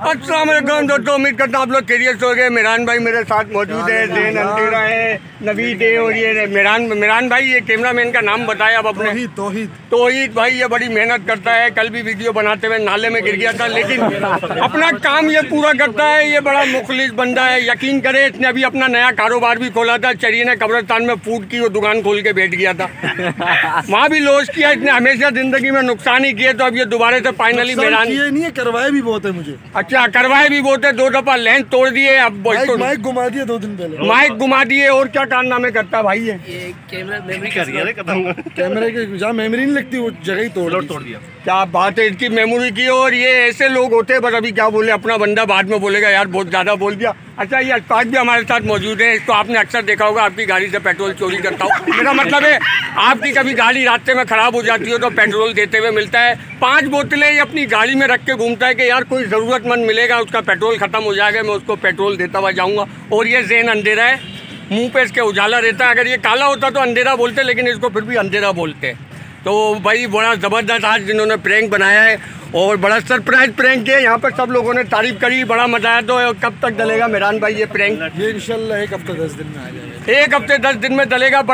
अस्सलाम दोस्तों उम्मीद करता हूँ आप लोग कैरियर हो गए मेरान भाई मेरे साथ मौजूद है, जैन अंधेरा है नवीद है और ये मेरान मेरान भाई, ये कैमरा मैन का नाम बताया अब अपने। तोहिद तोहिद तोहिद भाई ये बड़ी मेहनत करता है। कल भी वीडियो बनाते हुए नाले में गिर गया था लेकिन अपना काम ये पूरा करता है। ये बड़ा मुखलिस बंदा है। यकीन करे इसने अभी अपना नया कारोबार भी खोला था। चरिए कब्रस्तान में फ़ूड की वो दुकान खोल के बैठ गया था। वहाँ भी लॉस किया इसने हमेशा ज़िंदगी में नुकसान ही किए तो अब ये दोबारा से फाइनली मेरान ये नहीं है करवाए भी बहुत है मुझे। अच्छा करवाए भी बहुत है। दो दफ़ा लेंस तोड़ दिए अब माइक घुमा दिए दो दिन पहले। माइक घुमा दिए। और क्या कारनामे करता है भाई ये? कैमरा मेमोरी कर दिया खत्म कैमरे के जहाँ मेमोरी लगती वो जगह ही तोड़ तोड़ दिया। क्या बात है इसकी मेमोरी की और ये ऐसे लोग होते हैं बस अभी क्या बोले अपना बंदा बाद में बोलेगा यार बहुत ज़्यादा बोल दिया। अच्छा ये अशफाक भी हमारे साथ मौजूद है इसको आपने अक्सर देखा होगा आपकी गाड़ी से पेट्रोल चोरी करता हूँ। मेरा मतलब है आपकी कभी गाड़ी रास्ते में ख़राब हो जाती हो तो पेट्रोल देते हुए मिलता है। पाँच बोतलें अपनी गाड़ी में रख के घूमता है कि यार कोई ज़रूरतमंद मिलेगा उसका पेट्रोल ख़त्म हो जाएगा मैं उसको पेट्रोल देता हुआ जाऊँगा। और ये जेन अंधेरा है मुँह पे इसके उजाला रहता है। अगर ये काला होता तो अंधेरा बोलते लेकिन इसको फिर भी अंधेरा बोलते हैं। तो भाई बड़ा ज़बरदस्त आज जिन्होंने प्रैंक बनाया है और बड़ा सरप्राइज़ प्रैंक है। यहाँ पर सब लोगों ने तारीफ़ करी बड़ा मज़ा आया। तो कब तक डलेगा मेहरान भाई ये प्रैंक ये इंशाल्लाह एक हफ़्ते दस दिन में आ जाएगा। एक हफ़्ते दस दिन में डलेगा।